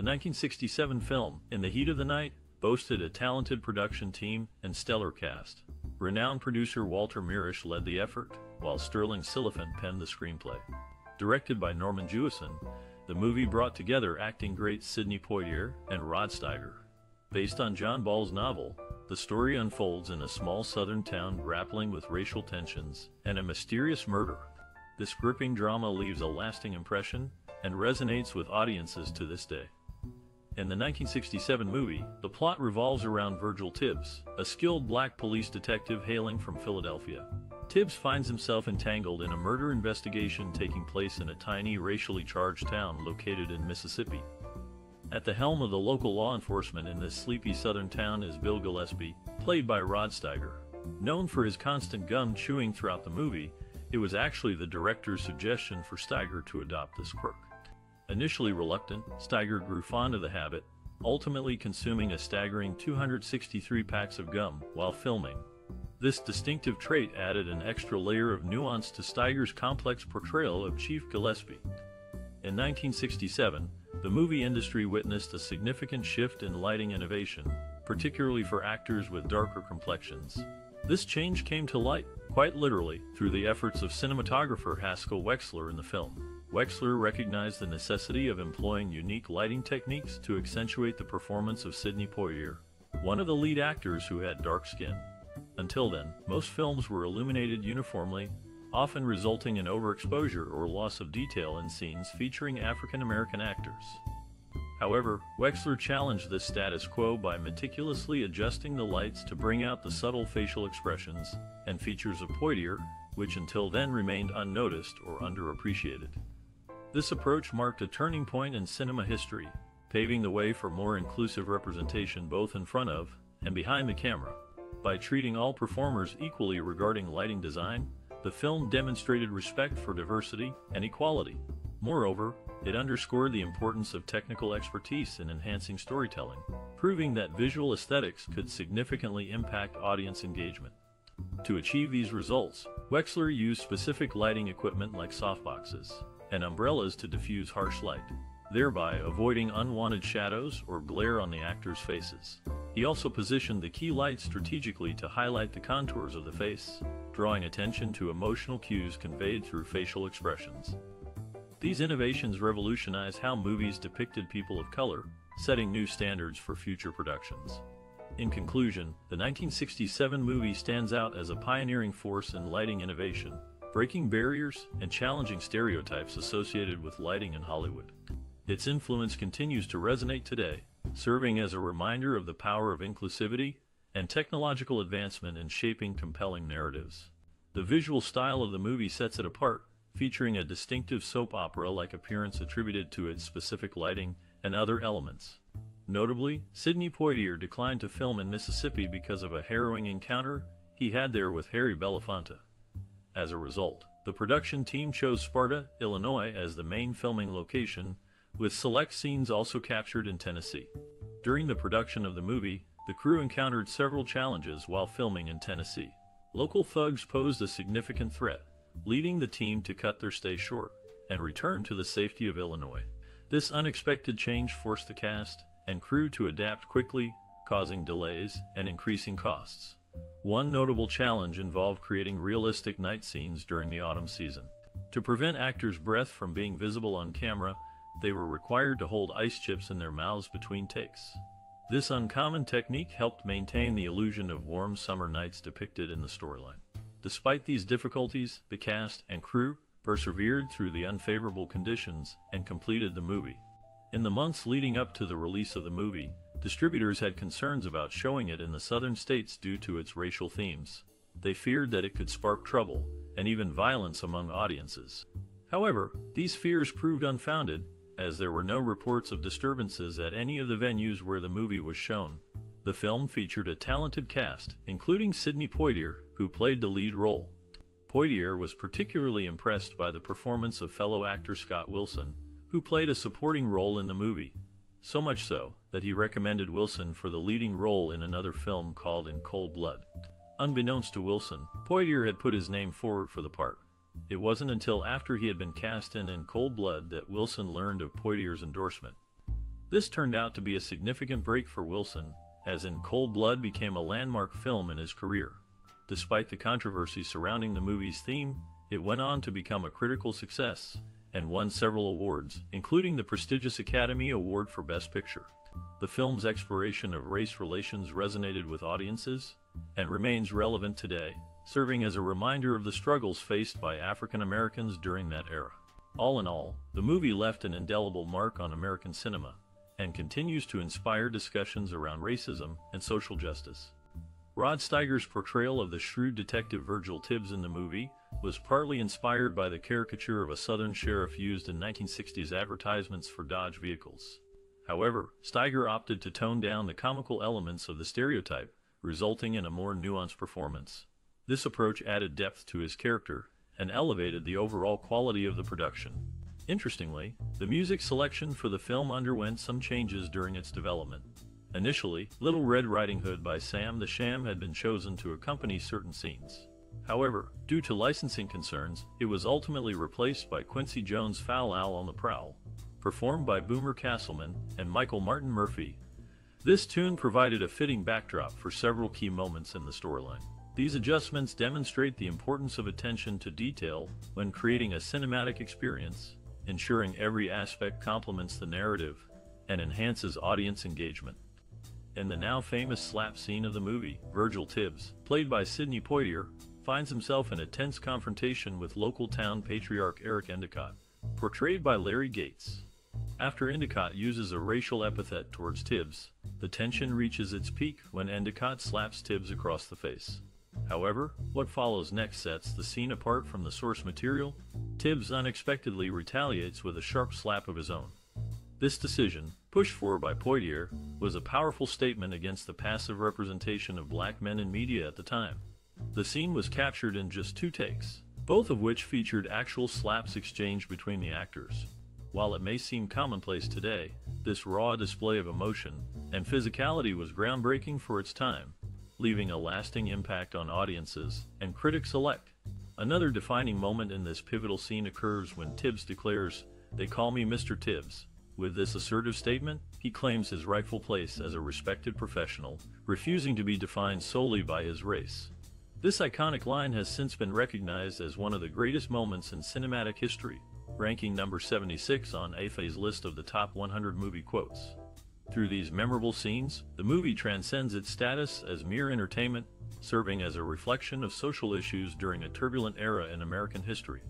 The 1967 film, In the Heat of the Night, boasted a talented production team and stellar cast. Renowned producer Walter Mirisch led the effort, while Sterling Silliphant penned the screenplay. Directed by Norman Jewison, the movie brought together acting greats Sidney Poitier and Rod Steiger. Based on John Ball's novel, the story unfolds in a small southern town grappling with racial tensions and a mysterious murder. This gripping drama leaves a lasting impression and resonates with audiences to this day. In the 1967 movie, the plot revolves around Virgil Tibbs, a skilled black police detective hailing from Philadelphia. Tibbs finds himself entangled in a murder investigation taking place in a tiny racially charged town located in Mississippi. At the helm of the local law enforcement in this sleepy southern town is Bill Gillespie, played by Rod Steiger. Known for his constant gum chewing throughout the movie, it was actually the director's suggestion for Steiger to adopt this quirk. Initially reluctant, Steiger grew fond of the habit, ultimately consuming a staggering 263 packs of gum while filming. This distinctive trait added an extra layer of nuance to Steiger's complex portrayal of Chief Gillespie. In 1967, the movie industry witnessed a significant shift in lighting innovation, particularly for actors with darker complexions. This change came to light, quite literally, through the efforts of cinematographer Haskell Wexler in the film. Wexler recognized the necessity of employing unique lighting techniques to accentuate the performance of Sidney Poitier, one of the lead actors who had dark skin. Until then, most films were illuminated uniformly, often resulting in overexposure or loss of detail in scenes featuring African American actors. However, Wexler challenged this status quo by meticulously adjusting the lights to bring out the subtle facial expressions and features of Poitier, which until then remained unnoticed or underappreciated. This approach marked a turning point in cinema history, paving the way for more inclusive representation both in front of and behind the camera. By treating all performers equally regarding lighting design, the film demonstrated respect for diversity and equality. Moreover, it underscored the importance of technical expertise in enhancing storytelling, proving that visual aesthetics could significantly impact audience engagement. To achieve these results, Wexler used specific lighting equipment like softboxes, and umbrellas to diffuse harsh light, thereby avoiding unwanted shadows or glare on the actors' faces. He also positioned the key lights strategically to highlight the contours of the face, drawing attention to emotional cues conveyed through facial expressions. These innovations revolutionized how movies depicted people of color, setting new standards for future productions. In conclusion, the 1967 movie stands out as a pioneering force in lighting innovation, breaking barriers and challenging stereotypes associated with lighting in Hollywood. Its influence continues to resonate today, serving as a reminder of the power of inclusivity and technological advancement in shaping compelling narratives. The visual style of the movie sets it apart, featuring a distinctive soap opera-like appearance attributed to its specific lighting and other elements. Notably, Sidney Poitier declined to film in Mississippi because of a harrowing encounter he had there with Harry Belafonte. As a result, the production team chose Sparta, Illinois as the main filming location, with select scenes also captured in Tennessee. During the production of the movie, the crew encountered several challenges while filming in Tennessee. Local thugs posed a significant threat, leading the team to cut their stay short and return to the safety of Illinois. This unexpected change forced the cast and crew to adapt quickly, causing delays and increasing costs. One notable challenge involved creating realistic night scenes during the autumn season. To prevent actors' breath from being visible on camera, they were required to hold ice chips in their mouths between takes. This uncommon technique helped maintain the illusion of warm summer nights depicted in the storyline. Despite these difficulties, the cast and crew persevered through the unfavorable conditions and completed the movie. In the months leading up to the release of the movie, distributors had concerns about showing it in the southern states due to its racial themes. They feared that it could spark trouble and even violence among audiences. However, these fears proved unfounded, as there were no reports of disturbances at any of the venues where the movie was shown. The film featured a talented cast, including Sidney Poitier, who played the lead role. Poitier was particularly impressed by the performance of fellow actor Scott Wilson, who played a supporting role in the movie. So much so, that he recommended Wilson for the leading role in another film called In Cold Blood. Unbeknownst to Wilson, Poitier had put his name forward for the part. It wasn't until after he had been cast in In Cold Blood that Wilson learned of Poitier's endorsement. This turned out to be a significant break for Wilson, as In Cold Blood became a landmark film in his career. Despite the controversy surrounding the movie's theme, it went on to become a critical success and won several awards, including the prestigious Academy Award for Best Picture. The film's exploration of race relations resonated with audiences and remains relevant today, serving as a reminder of the struggles faced by African Americans during that era. All in all, the movie left an indelible mark on American cinema and continues to inspire discussions around racism and social justice. Rod Steiger's portrayal of the shrewd detective Virgil Tibbs in the movie was partly inspired by the caricature of a Southern sheriff used in 1960s advertisements for Dodge vehicles. However, Steiger opted to tone down the comical elements of the stereotype, resulting in a more nuanced performance. This approach added depth to his character and elevated the overall quality of the production. Interestingly, the music selection for the film underwent some changes during its development. Initially, Little Red Riding Hood by Sam the Sham had been chosen to accompany certain scenes. However, due to licensing concerns, it was ultimately replaced by Quincy Jones' Foul Owl on the Prowl, performed by Boomer Castleman and Michael Martin Murphey. This tune provided a fitting backdrop for several key moments in the storyline. These adjustments demonstrate the importance of attention to detail when creating a cinematic experience, ensuring every aspect complements the narrative and enhances audience engagement. In the now famous slap scene of the movie, Virgil Tibbs, played by Sidney Poitier, finds himself in a tense confrontation with local town patriarch Eric Endicott, portrayed by Larry Gates. After Endicott uses a racial epithet towards Tibbs, the tension reaches its peak when Endicott slaps Tibbs across the face. However, what follows next sets the scene apart from the source material. Tibbs unexpectedly retaliates with a sharp slap of his own. This decision, pushed for by Poitier, was a powerful statement against the passive representation of black men in media at the time. The scene was captured in just two takes, both of which featured actual slaps exchanged between the actors. While it may seem commonplace today, this raw display of emotion and physicality was groundbreaking for its time, leaving a lasting impact on audiences and critics alike. Another defining moment in this pivotal scene occurs when Tibbs declares, They call me Mr. Tibbs. With this assertive statement, he claims his rightful place as a respected professional, refusing to be defined solely by his race. This iconic line has since been recognized as one of the greatest moments in cinematic history, ranking number 76 on AFI's list of the top 100 movie quotes. Through these memorable scenes, the movie transcends its status as mere entertainment, serving as a reflection of social issues during a turbulent era in American history.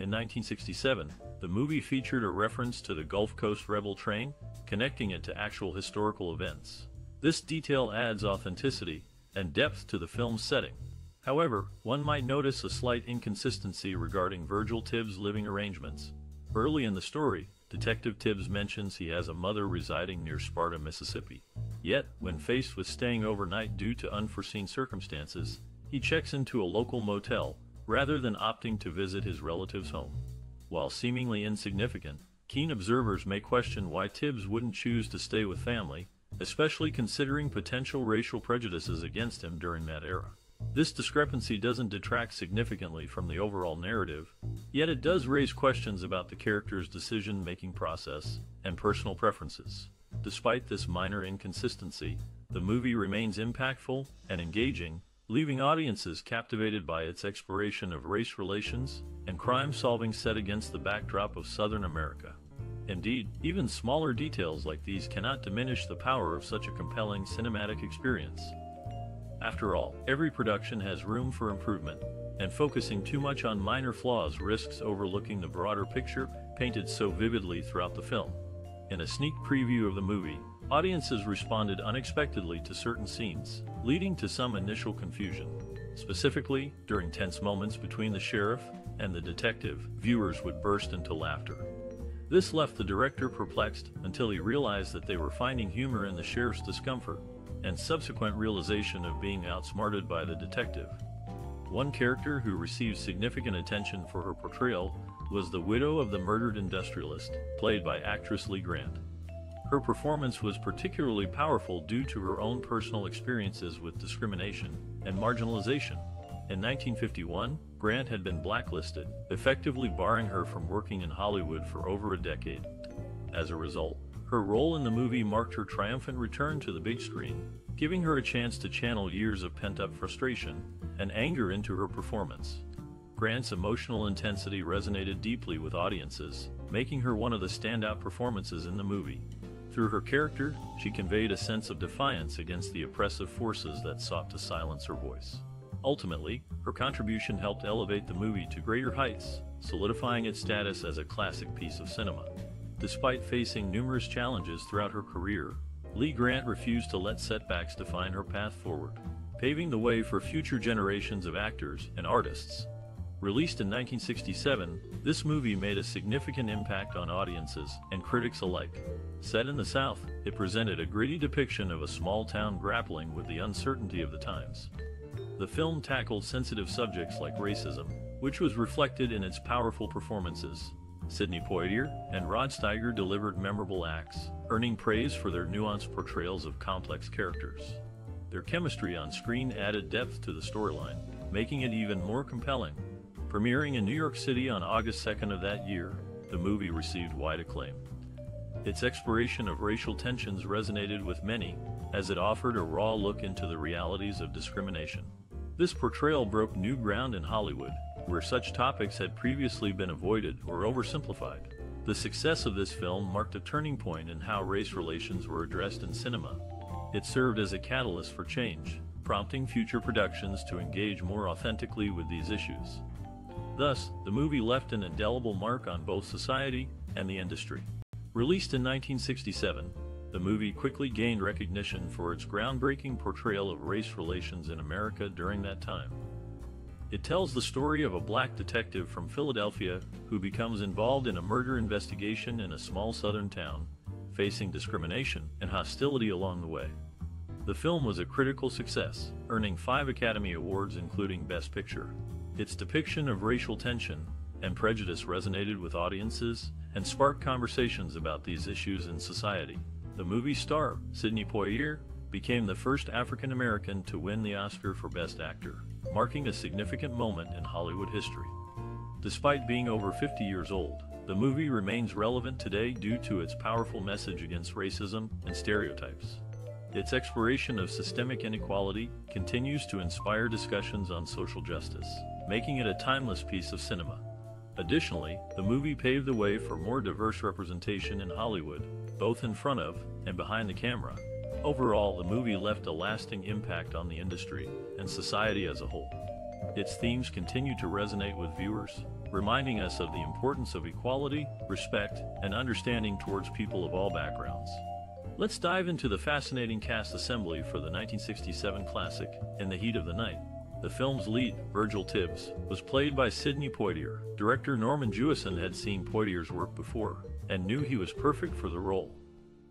In 1967, the movie featured a reference to the Gulf Coast Rebel train, connecting it to actual historical events. This detail adds authenticity and depth to the film's setting. However, one might notice a slight inconsistency regarding Virgil Tibbs' living arrangements. Early in the story, Detective Tibbs mentions he has a mother residing near Sparta, Mississippi. Yet, when faced with staying overnight due to unforeseen circumstances, he checks into a local motel rather than opting to visit his relative's home. While seemingly insignificant, keen observers may question why Tibbs wouldn't choose to stay with family, especially considering potential racial prejudices against him during that era. This discrepancy doesn't detract significantly from the overall narrative, yet it does raise questions about the character's decision making process and personal preferences. Despite this minor inconsistency, the movie remains impactful and engaging, leaving audiences captivated by its exploration of race relations and crime solving set against the backdrop of Southern America. Indeed, even smaller details like these cannot diminish the power of such a compelling cinematic experience. After all, every production has room for improvement, and focusing too much on minor flaws risks overlooking the broader picture painted so vividly throughout the film. In a sneak preview of the movie, audiences responded unexpectedly to certain scenes, leading to some initial confusion. Specifically, during tense moments between the sheriff and the detective, viewers would burst into laughter. This left the director perplexed until he realized that they were finding humor in the sheriff's discomfort and subsequent realization of being outsmarted by the detective. One character who received significant attention for her portrayal was the widow of the murdered industrialist, played by actress Lee Grant. Her performance was particularly powerful due to her own personal experiences with discrimination and marginalization. In 1951, Grant had been blacklisted, effectively barring her from working in Hollywood for over a decade. As a result, Her role in the movie marked her triumphant return to the big screen, giving her a chance to channel years of pent-up frustration and anger into her performance. Grant's emotional intensity resonated deeply with audiences, making her one of the standout performances in the movie. Through her character, she conveyed a sense of defiance against the oppressive forces that sought to silence her voice. Ultimately, her contribution helped elevate the movie to greater heights, solidifying its status as a classic piece of cinema. Despite facing numerous challenges throughout her career, Lee Grant refused to let setbacks define her path forward, paving the way for future generations of actors and artists. Released in 1967, this movie made a significant impact on audiences and critics alike. Set in the South, it presented a gritty depiction of a small town grappling with the uncertainty of the times. The film tackled sensitive subjects like racism, which was reflected in its powerful performances. Sidney Poitier and Rod Steiger delivered memorable acts, earning praise for their nuanced portrayals of complex characters. Their chemistry on screen added depth to the storyline, making it even more compelling. Premiering in New York City on August 2nd of that year, the movie received wide acclaim. Its exploration of racial tensions resonated with many, as it offered a raw look into the realities of discrimination. This portrayal broke new ground in Hollywood, where such topics had previously been avoided or oversimplified. The success of this film marked a turning point in how race relations were addressed in cinema. It served as a catalyst for change, prompting future productions to engage more authentically with these issues. Thus, the movie left an indelible mark on both society and the industry. Released in 1967, the movie quickly gained recognition for its groundbreaking portrayal of race relations in America during that time. It tells the story of a black detective from Philadelphia who becomes involved in a murder investigation in a small southern town, facing discrimination and hostility along the way. The film was a critical success, earning five Academy Awards including Best Picture. Its depiction of racial tension and prejudice resonated with audiences and sparked conversations about these issues in society. The movie star, Sidney Poitier, became the first African American to win the Oscar for Best Actor, marking a significant moment in Hollywood history. Despite being over 50 years old, the movie remains relevant today due to its powerful message against racism and stereotypes. Its exploration of systemic inequality continues to inspire discussions on social justice, making it a timeless piece of cinema. Additionally, the movie paved the way for more diverse representation in Hollywood, both in front of and behind the camera. Overall, the movie left a lasting impact on the industry and society as a whole. Its themes continue to resonate with viewers, reminding us of the importance of equality, respect, and understanding towards people of all backgrounds. Let's dive into the fascinating cast assembly for the 1967 classic, In the Heat of the Night. The film's lead, Virgil Tibbs, was played by Sidney Poitier. Director Norman Jewison had seen Poitier's work before and knew he was perfect for the role.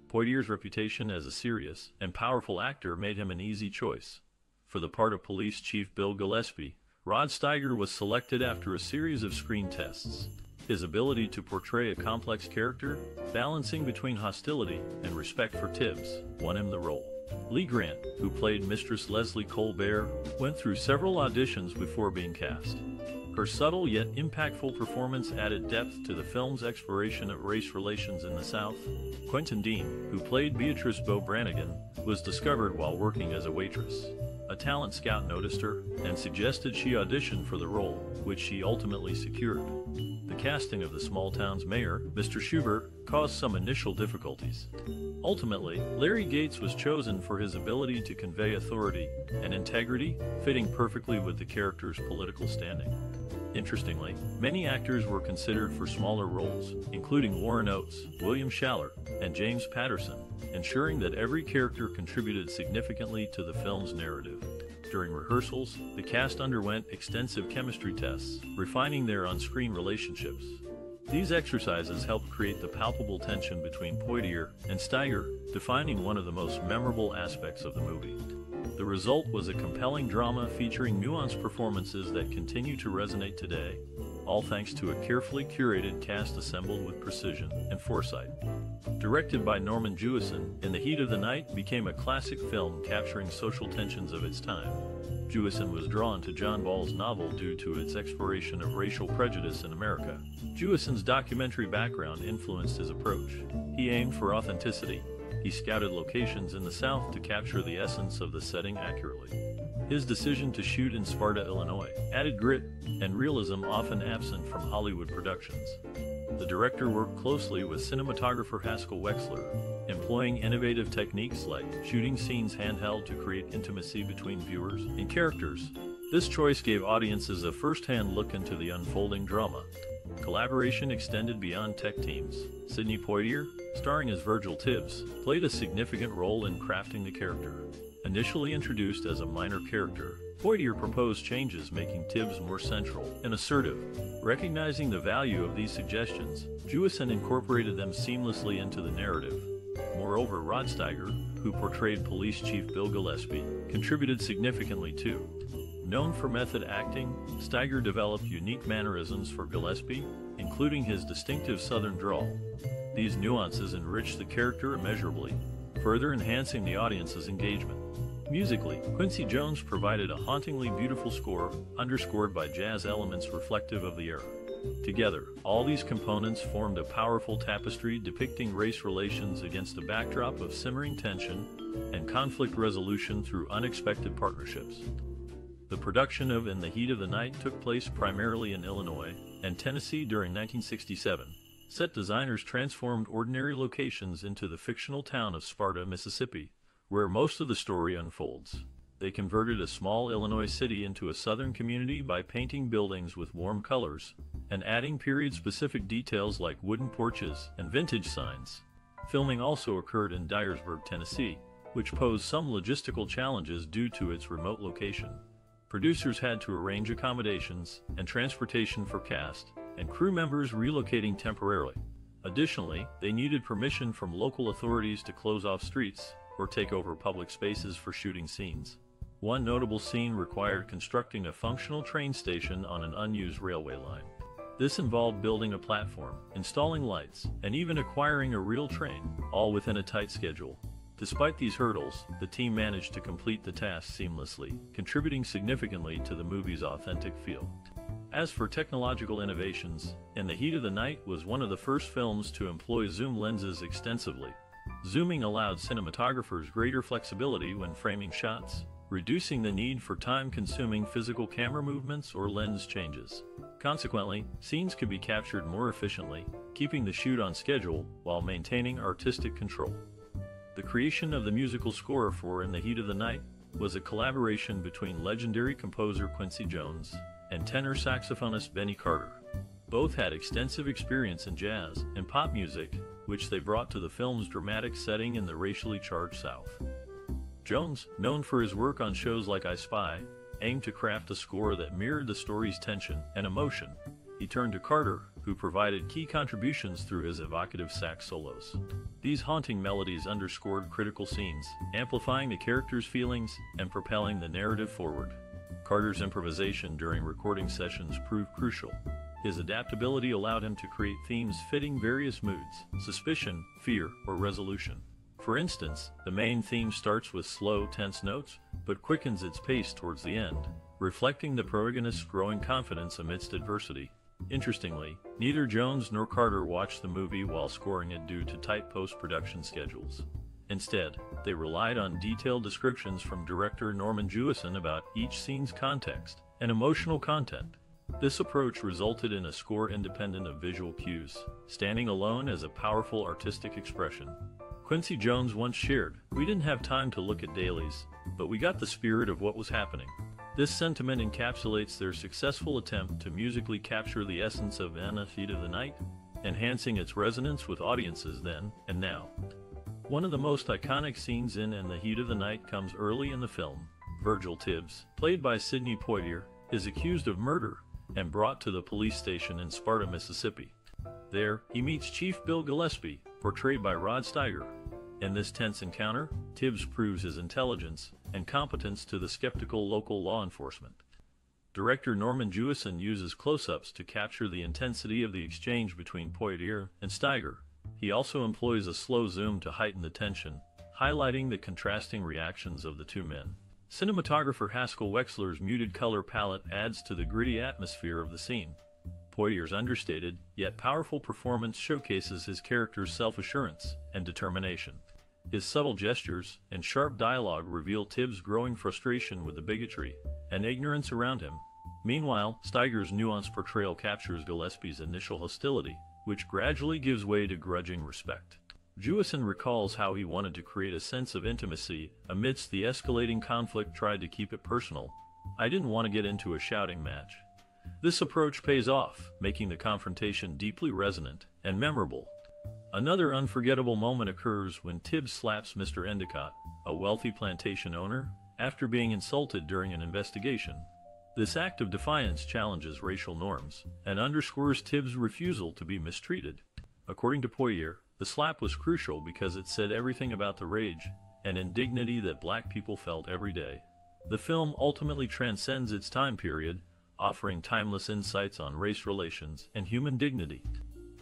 Poitier's reputation as a serious and powerful actor made him an easy choice. For the part of Police Chief Bill Gillespie, Rod Steiger was selected after a series of screen tests. His ability to portray a complex character, balancing between hostility and respect for Tibbs, won him the role. Lee Grant, who played Mistress Leslie Colbert, went through several auditions before being cast. Her subtle yet impactful performance added depth to the film's exploration of race relations in the South. Quentin Dean, who played Beatrice Bowe Brannigan, was discovered while working as a waitress. A talent scout noticed her and suggested she audition for the role, which she ultimately secured. The casting of the small town's mayor, Mr. Schubert, caused some initial difficulties. Ultimately, Larry Gates was chosen for his ability to convey authority and integrity, fitting perfectly with the character's political standing. Interestingly, many actors were considered for smaller roles, including Warren Oates, William Schaller, and James Patterson, ensuring that every character contributed significantly to the film's narrative. During rehearsals, the cast underwent extensive chemistry tests, refining their on-screen relationships. These exercises helped create the palpable tension between Poitier and Steiger, defining one of the most memorable aspects of the movie. The result was a compelling drama featuring nuanced performances that continue to resonate today. All thanks to a carefully curated cast assembled with precision and foresight. Directed by Norman Jewison, In the Heat of the Night became a classic film capturing social tensions of its time. Jewison was drawn to John Ball's novel due to its exploration of racial prejudice in America. Jewison's documentary background influenced his approach. He aimed for authenticity. He scouted locations in the South to capture the essence of the setting accurately. His decision to shoot in Sparta, Illinois, added grit and realism often absent from Hollywood productions. The director worked closely with cinematographer Haskell Wexler, employing innovative techniques like shooting scenes handheld to create intimacy between viewers and characters. This choice gave audiences a first-hand look into the unfolding drama. Collaboration extended beyond tech teams. Sidney Poitier, starring as Virgil Tibbs, played a significant role in crafting the character. Initially introduced as a minor character, Poitier proposed changes making Tibbs more central and assertive. Recognizing the value of these suggestions, Jewison incorporated them seamlessly into the narrative. Moreover, Rod Steiger, who portrayed Police Chief Bill Gillespie, contributed significantly too. Known for method acting, Steiger developed unique mannerisms for Gillespie, including his distinctive southern drawl. These nuances enriched the character immeasurably, further enhancing the audience's engagement. Musically, Quincy Jones provided a hauntingly beautiful score, underscored by jazz elements reflective of the era. Together, all these components formed a powerful tapestry depicting race relations against a backdrop of simmering tension and conflict resolution through unexpected partnerships. The production of In the Heat of the Night took place primarily in Illinois and Tennessee during 1967. Set designers transformed ordinary locations into the fictional town of Sparta, Mississippi, where most of the story unfolds. They converted a small Illinois city into a southern community by painting buildings with warm colors and adding period-specific details like wooden porches and vintage signs. Filming also occurred in Dyersburg, Tennessee, which posed some logistical challenges due to its remote location. Producers had to arrange accommodations and transportation for cast and crew members relocating temporarily. Additionally, they needed permission from local authorities to close off streets or take over public spaces for shooting scenes. One notable scene required constructing a functional train station on an unused railway line. This involved building a platform, installing lights, and even acquiring a real train, all within a tight schedule. Despite these hurdles, the team managed to complete the task seamlessly, contributing significantly to the movie's authentic feel. As for technological innovations, In the Heat of the Night was one of the first films to employ zoom lenses extensively, Zooming allowed cinematographers greater flexibility when framing shots, reducing the need for time-consuming physical camera movements or lens changes. Consequently, scenes could be captured more efficiently, keeping the shoot on schedule while maintaining artistic control. The creation of the musical score for In the Heat of the Night was a collaboration between legendary composer Quincy Jones and tenor saxophonist Benny Carter. Both had extensive experience in jazz and pop music which they brought to the film's dramatic setting in the racially charged South. Jones, known for his work on shows like I Spy, aimed to craft a score that mirrored the story's tension and emotion. He turned to Carter, who provided key contributions through his evocative sax solos. These haunting melodies underscored critical scenes, amplifying the characters' feelings and propelling the narrative forward. Carter's improvisation during recording sessions proved crucial, his adaptability allowed him to create themes fitting various moods, suspicion, fear, or resolution. For instance, the main theme starts with slow, tense notes, but quickens its pace towards the end, reflecting the protagonist's growing confidence amidst adversity. Interestingly, neither Jones nor Carter watched the movie while scoring it due to tight post-production schedules. Instead, they relied on detailed descriptions from director Norman Jewison about each scene's context and emotional content. This approach resulted in a score independent of visual cues, standing alone as a powerful artistic expression. Quincy Jones once shared, We didn't have time to look at dailies, but we got the spirit of what was happening. This sentiment encapsulates their successful attempt to musically capture the essence of the Heat of the Night, enhancing its resonance with audiences then and now. One of the most iconic scenes in In the Heat of the Night comes early in the film. Virgil Tibbs, played by Sidney Poitier, is accused of murder and brought to the police station in Sparta, Mississippi. There, he meets Chief Bill Gillespie, portrayed by Rod Steiger. In this tense encounter, Tibbs proves his intelligence and competence to the skeptical local law enforcement. Director Norman Jewison uses close-ups to capture the intensity of the exchange between Poitier and Steiger. He also employs a slow zoom to heighten the tension, highlighting the contrasting reactions of the two men. Cinematographer Haskell Wexler's muted color palette adds to the gritty atmosphere of the scene. Poitier's understated, yet powerful performance showcases his character's self-assurance and determination. His subtle gestures and sharp dialogue reveal Tibbs' growing frustration with the bigotry and ignorance around him. Meanwhile, Steiger's nuanced portrayal captures Gillespie's initial hostility, which gradually gives way to grudging respect. Jewison recalls how he wanted to create a sense of intimacy amidst the escalating conflict tried to keep it personal. I didn't want to get into a shouting match. This approach pays off, making the confrontation deeply resonant and memorable. Another unforgettable moment occurs when Tibbs slaps Mr. Endicott, a wealthy plantation owner, after being insulted during an investigation. This act of defiance challenges racial norms and underscores Tibbs' refusal to be mistreated. According to Poitier, the slap was crucial because it said everything about the rage and indignity that black people felt every day. The film ultimately transcends its time period, offering timeless insights on race relations and human dignity.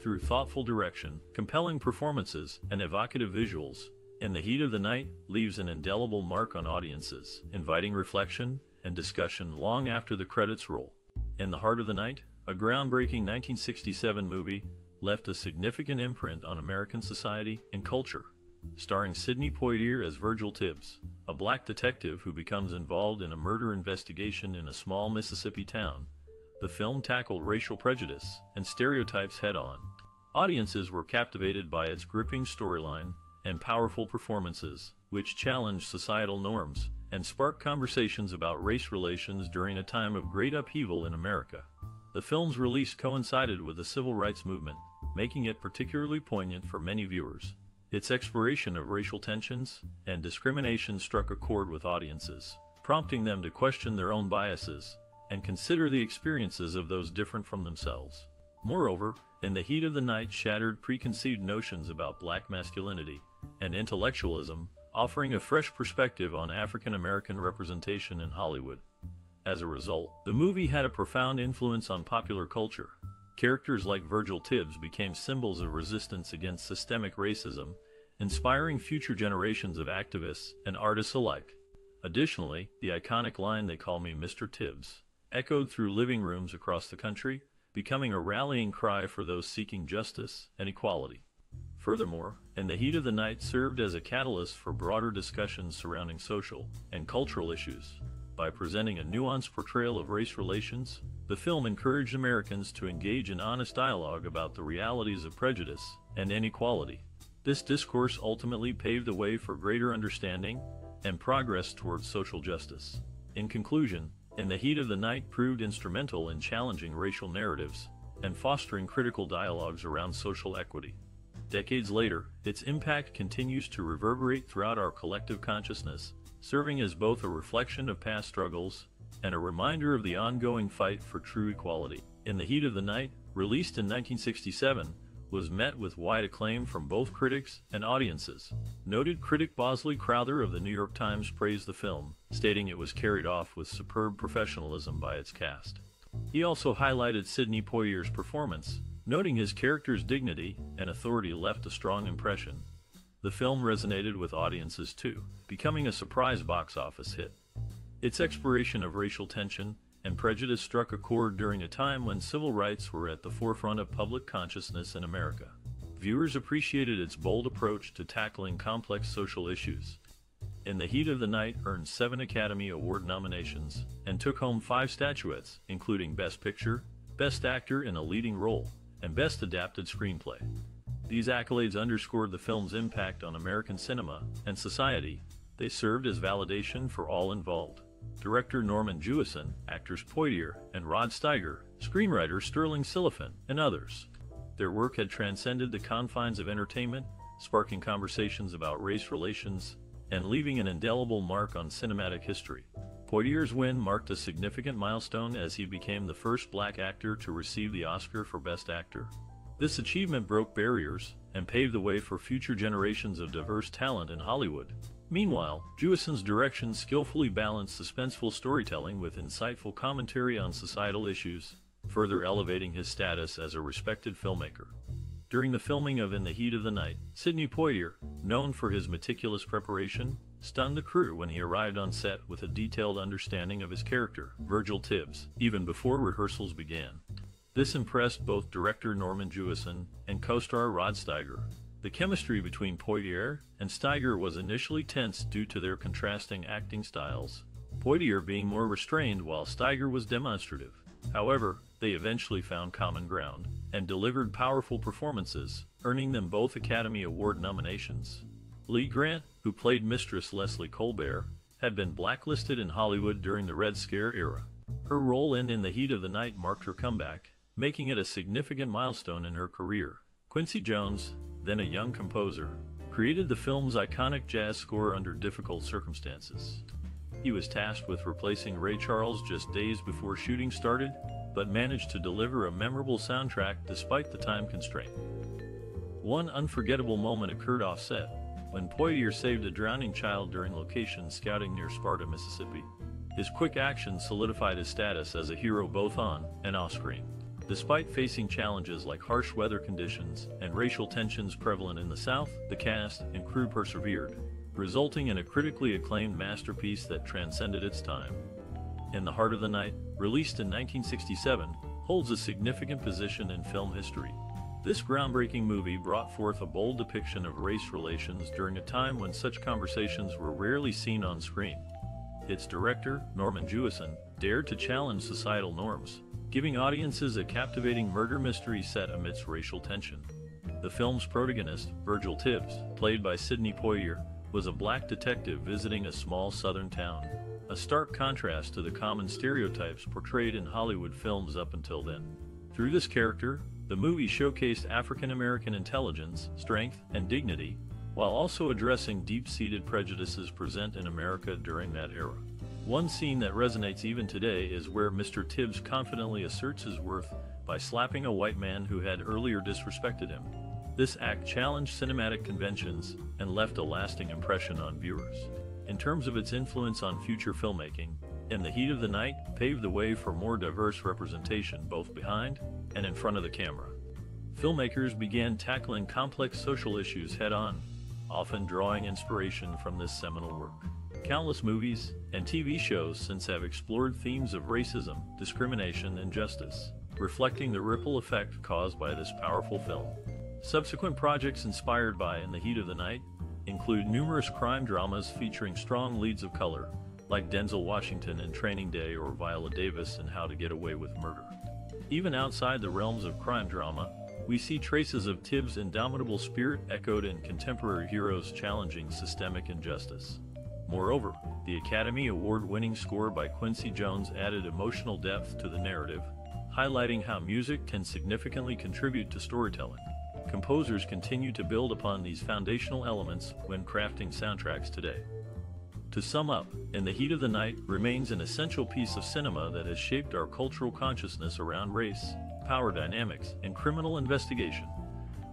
Through thoughtful direction, compelling performances, and evocative visuals, In the Heat of the Night leaves an indelible mark on audiences, inviting reflection and discussion long after the credits roll. In the Heart of the Night, a groundbreaking 1967 movie, left a significant imprint on American society and culture. Starring Sidney Poitier as Virgil Tibbs, a black detective who becomes involved in a murder investigation in a small Mississippi town, the film tackled racial prejudice and stereotypes head on. Audiences were captivated by its gripping storyline and powerful performances, which challenged societal norms and sparked conversations about race relations during a time of great upheaval in America. The film's release coincided with the civil rights movement, making it particularly poignant for many viewers. Its exploration of racial tensions and discrimination struck a chord with audiences, prompting them to question their own biases and consider the experiences of those different from themselves. Moreover, In the Heat of the Night shattered preconceived notions about black masculinity and intellectualism, offering a fresh perspective on African American representation in Hollywood. As a result, the movie had a profound influence on popular culture. Characters like Virgil Tibbs became symbols of resistance against systemic racism, inspiring future generations of activists and artists alike. Additionally, the iconic line They Call Me Mr. Tibbs echoed through living rooms across the country, becoming a rallying cry for those seeking justice and equality. Furthermore, In the Heat of the Night served as a catalyst for broader discussions surrounding social and cultural issues. By presenting a nuanced portrayal of race relations, the film encouraged Americans to engage in honest dialogue about the realities of prejudice and inequality. This discourse ultimately paved the way for greater understanding and progress towards social justice. In conclusion, In the Heat of the Night proved instrumental in challenging racial narratives and fostering critical dialogues around social equity. Decades later, its impact continues to reverberate throughout our collective consciousness, serving as both a reflection of past struggles and a reminder of the ongoing fight for true equality. In the Heat of the Night, released in 1967, was met with wide acclaim from both critics and audiences. Noted critic Bosley Crowther of the New York Times praised the film, stating it was carried off with superb professionalism by its cast. He also highlighted Sidney Poitier's performance, noting his character's dignity and authority left a strong impression. The film resonated with audiences too, becoming a surprise box office hit. Its exploration of racial tension and prejudice struck a chord during a time when civil rights were at the forefront of public consciousness in America. Viewers appreciated its bold approach to tackling complex social issues. In the Heat of the Night earned seven Academy Award nominations and took home five statuettes, including Best Picture, Best Actor in a Leading Role, and Best Adapted Screenplay. These accolades underscored the film's impact on American cinema and society. They served as validation for all involved. Director Norman Jewison, actors Poitier and Rod Steiger, screenwriter Sterling Silliphant, and others. Their work had transcended the confines of entertainment, sparking conversations about race relations and leaving an indelible mark on cinematic history. Poitier's win marked a significant milestone as he became the first black actor to receive the Oscar for Best Actor. This achievement broke barriers and paved the way for future generations of diverse talent in Hollywood. Meanwhile, Jewison's direction skillfully balanced suspenseful storytelling with insightful commentary on societal issues, further elevating his status as a respected filmmaker. During the filming of In the Heat of the Night, Sidney Poitier, known for his meticulous preparation, stunned the crew when he arrived on set with a detailed understanding of his character, Virgil Tibbs, even before rehearsals began. This impressed both director Norman Jewison and co-star Rod Steiger. The chemistry between Poitier and Steiger was initially tense due to their contrasting acting styles, Poitier being more restrained while Steiger was demonstrative. However, they eventually found common ground and delivered powerful performances, earning them both Academy Award nominations. Lee Grant, who played Mistress Leslie Colbert, had been blacklisted in Hollywood during the Red Scare era. Her role in In the Heat of the Night marked her comeback, making it a significant milestone in her career. Quincy Jones, then a young composer, created the film's iconic jazz score under difficult circumstances. He was tasked with replacing Ray Charles just days before shooting started, but managed to deliver a memorable soundtrack despite the time constraint. One unforgettable moment occurred off-set, when Poitier saved a drowning child during location scouting near Sparta, Mississippi. His quick action solidified his status as a hero both on and off-screen. Despite facing challenges like harsh weather conditions and racial tensions prevalent in the South, the cast and crew persevered, resulting in a critically acclaimed masterpiece that transcended its time. In the Heart of the Night, released in 1967, holds a significant position in film history. This groundbreaking movie brought forth a bold depiction of race relations during a time when such conversations were rarely seen on screen. Its director, Norman Jewison, dared to challenge societal norms, giving audiences a captivating murder mystery set amidst racial tension. The film's protagonist, Virgil Tibbs, played by Sidney Poitier, was a black detective visiting a small southern town a stark contrast to the common stereotypes portrayed in Hollywood films up until then. Through this character, the movie showcased African American intelligence, strength, and dignity, while also addressing deep-seated prejudices present in America during that era. One scene that resonates even today is where Mr. Tibbs confidently asserts his worth by slapping a white man who had earlier disrespected him. This act challenged cinematic conventions and left a lasting impression on viewers in terms of its influence on future filmmaking, In the Heat of the Night paved the way for more diverse representation both behind and in front of the camera. Filmmakers began tackling complex social issues head-on, often drawing inspiration from this seminal work. Countless movies and TV shows since have explored themes of racism, discrimination, and justice, reflecting the ripple effect caused by this powerful film. Subsequent projects inspired by In the Heat of the Night include numerous crime dramas featuring strong leads of color, like Denzel Washington in Training Day or Viola Davis in How to Get Away with Murder. Even outside the realms of crime drama, we see traces of Tibbs' indomitable spirit echoed in contemporary heroes challenging systemic injustice. Moreover, the Academy Award-winning score by Quincy Jones added emotional depth to the narrative, highlighting how music can significantly contribute to storytelling. Composers continue to build upon these foundational elements when crafting soundtracks today. To sum up, In the Heat of the Night remains an essential piece of cinema that has shaped our cultural consciousness around race, power dynamics, and criminal investigation.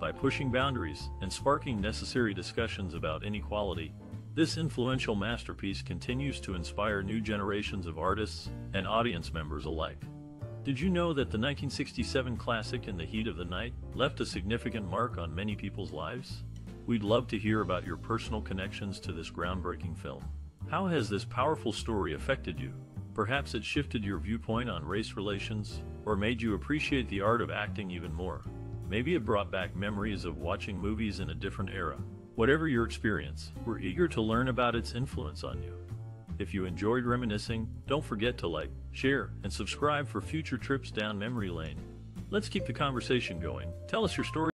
By pushing boundaries and sparking necessary discussions about inequality, this influential masterpiece continues to inspire new generations of artists and audience members alike. Did you know that the 1967 classic In the Heat of the Night left a significant mark on many people's lives? We'd love to hear about your personal connections to this groundbreaking film. How has this powerful story affected you? Perhaps it shifted your viewpoint on race relations, or made you appreciate the art of acting even more. Maybe it brought back memories of watching movies in a different era. Whatever your experience, we're eager to learn about its influence on you. If you enjoyed reminiscing, don't forget to like, share, and subscribe for future trips down memory lane. Let's keep the conversation going. Tell us your story.